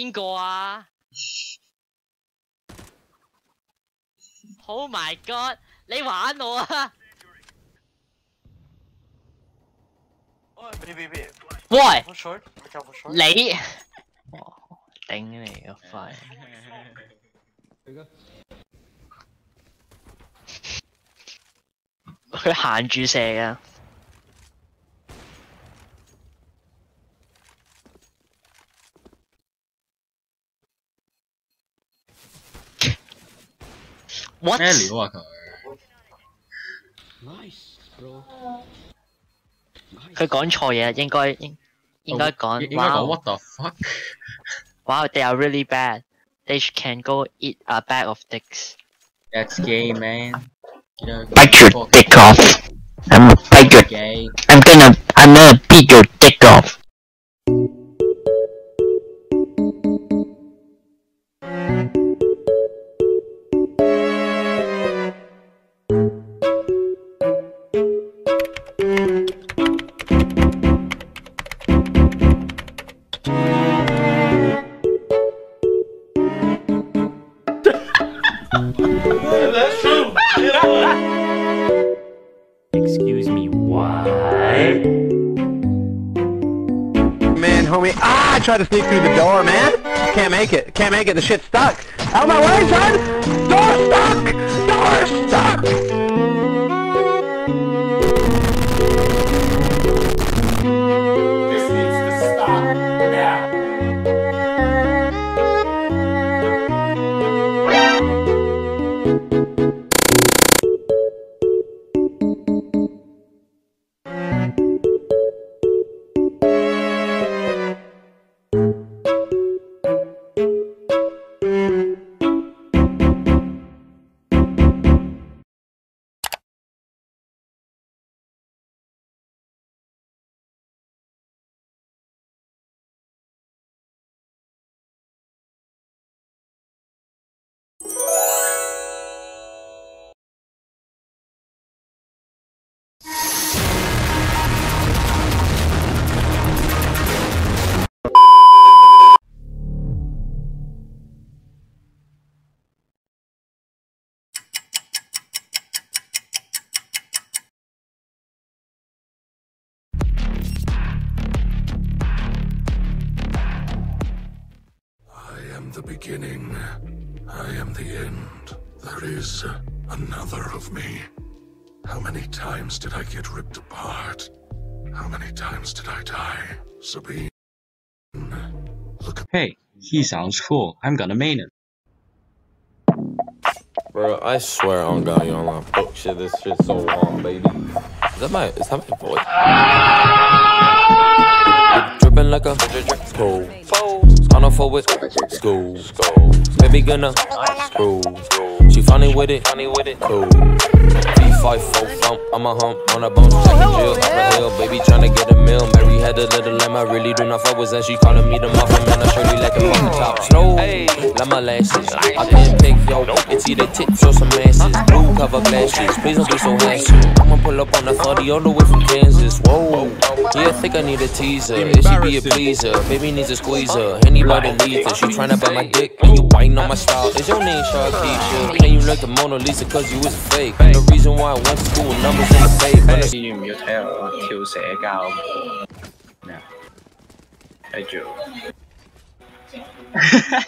边个啊？Oh my god！你玩我啊？喂，你顶你个肺！佢行住射啊。！What？咩料啊佢？佢讲错嘢，应该应应该讲应该讲 Wow what the fuck？ Wow they are really bad. They sh- can go eat a bag of dicks. That's gay man. Get out- Bite your fuck dick off. I'm bite your. Gay. I'm gonna. I'm gonna beat your dick off. Excuse me, what? Man, homie. Ah, I tried to sneak through the door, man. Can't make it. Can't make it. The shit's stuck. Out of my way, son! Door stuck! Am the beginning. I am the end. There is another of me. How many times did I get ripped apart? How many times did I die? Sabine. Look Hey, he sounds cool. I'm gonna main it. Bro, I swear on God, you online. Oh shit, this shit's so long, baby. Is that my, is that my voice? Dripping like a school. On a forward school. Baby gonna school. She funny with it, funny with it, cool. B5 full thump, I'm a hump on a bone, check and jill, up a hill, baby tryna get a meal. Mary had a little lamb, I really do not fuck with that. She calling me the muffin man, I surely like it from the top. Slow, like my lashes. I can't pick, yo, it's either tits or some asses. Blue cover glasses, please don't be so handsome. I'ma pull up on the 40 all the way from Kansas. Whoa, yeah, I think I need a teaser. It should be a pleaser, baby needs a squeezer. Anybody needs it, she tryna buy my dick. And you biting on my style. Is your name Sharkeisha? Can you like the Mona Lisa cause you was fake? The reason why I went to school, numbers in the paper. 要唔要睇我跳社交？咩啊？睇住。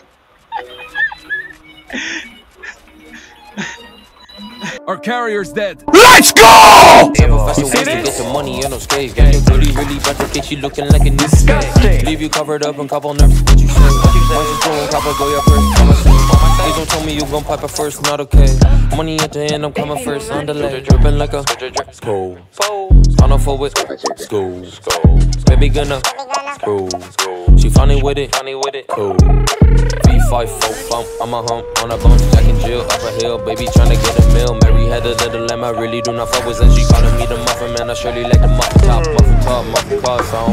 Our carrier's dead. Let's go! You see this? Get the money in no stage. Got your booty really about to get you looking like a new skate. Leave you covered up and couple nerves. What you say? Once you go and copper, go your first. gon' pipe it first. Not okay. Money at the end, I'm coming first. On the delay. Dripping like a school. On a forward school. Baby gonna school. She funny with it. Funny with it. Cool. B5 full bump. I'm a hump on a bump. Jack and Jill up a hill. Baby tryna get a meal. Mary had a little lamb. I really do not fuck with that. She calling me the muffin man. I surely like the muffin top. Muffin top, muffin car, so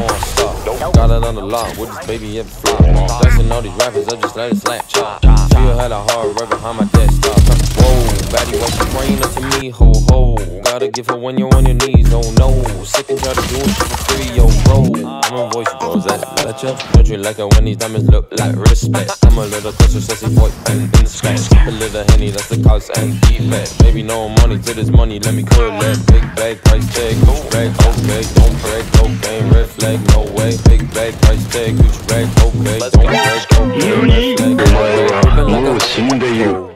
It on the lot. With this baby every flop. Dancing all these rappers. I just let it slap. Chop. She had a hard right behind my desktop Whoa. baddie, why she praying up to me? Ho ho, gotta give her when you're on your knees. Oh no, sick and tired of doing shit for free, yo bro. I'm a voice bros, that that ya? Don't you like it when these diamonds look like respect? I'm a little closer, sassy boy, and inspect. A little henny, that's the cause and defect. Baby, no money to this money, let me collect. Big bag, price tag, Gucci bag, okay. Don't break, cocaine, red flag, no way. Big bag, price tag, Gucci bag, okay. Don't break, cocaine, red flag, no way. Ripping like a 死んでいる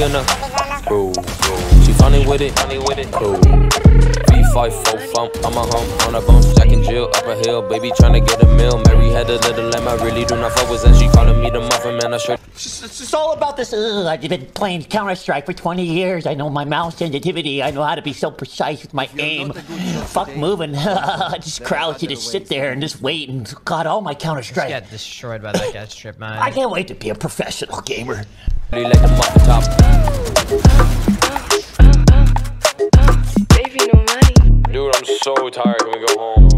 Baby gonna screw, screw. She funny with it, funny with it, cool. V5 full funk, I'm a hump on a bump, Jack and Jill up a hill. Baby tryna get a meal. Mary had a little lamb, I really do not fuck with, and she calling me the muffin man. I sure It's, it's all about this. Ugh, I've been playing Counter Strike for 20 years. I know my mouse sensitivity. I know how to be so precise with my aim. Fuck moving. Just crouch and just sit there and just wait. And God, all my Counter Just Strike. get destroyed by that guy's strip, man. I can't wait to be a professional gamer. Really like the muffin top. Baby, no money. Dude, I'm so tired. Can we go home?